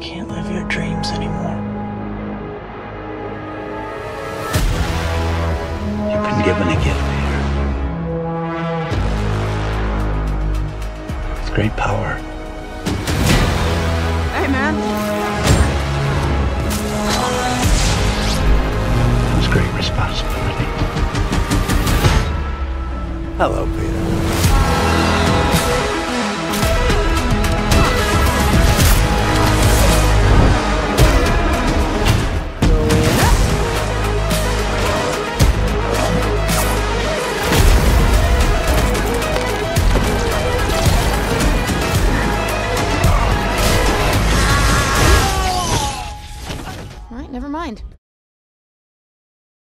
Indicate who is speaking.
Speaker 1: can't live your dreams anymore.
Speaker 2: You've been given a gift here. It's great power.
Speaker 3: Hey, man.
Speaker 2: It's great responsibility.
Speaker 4: Hello, Peter. never mind.